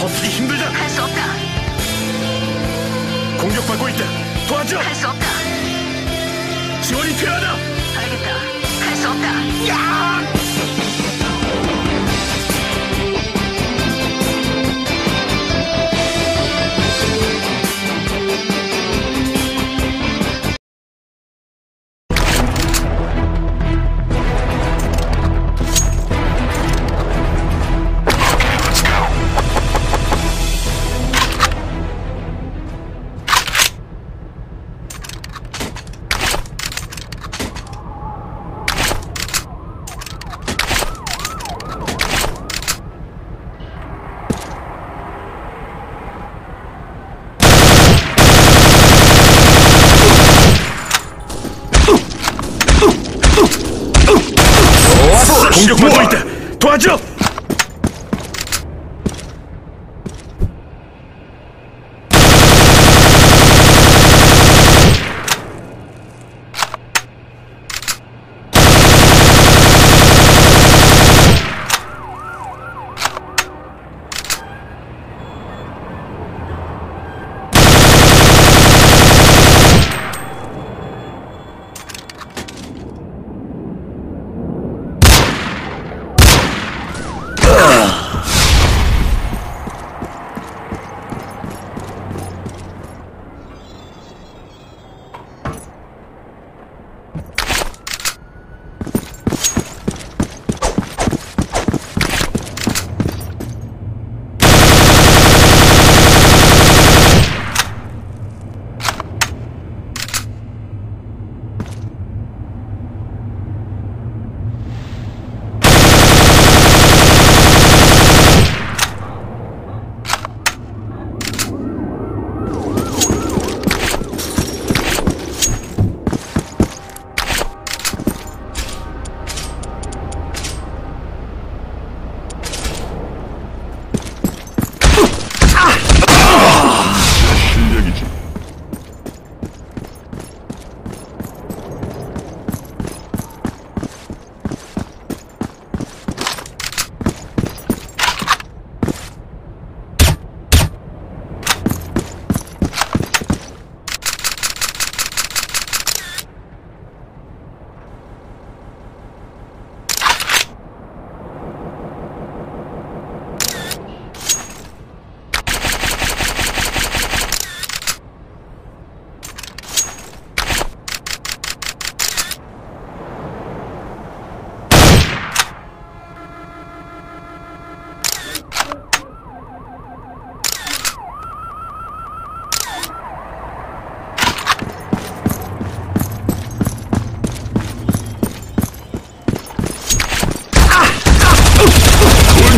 버티기 힘들다. 할 수 없다. 공격받고 있다. 도와줘. 할 수 없다. 지원이 필요하다. 알겠다. 할 수 없다. 야! 공격받고 있다. 도와줘.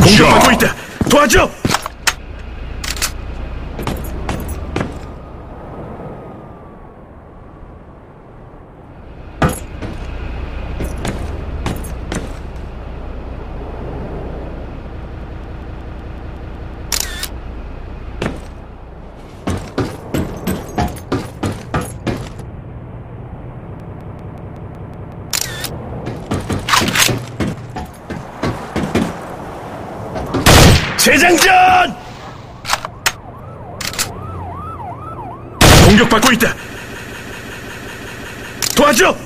공격받고 있다. 도와줘. 재장전! 공격받고 있다. 도와줘!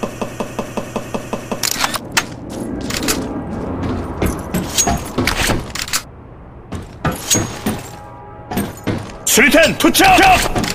수리탄 투척!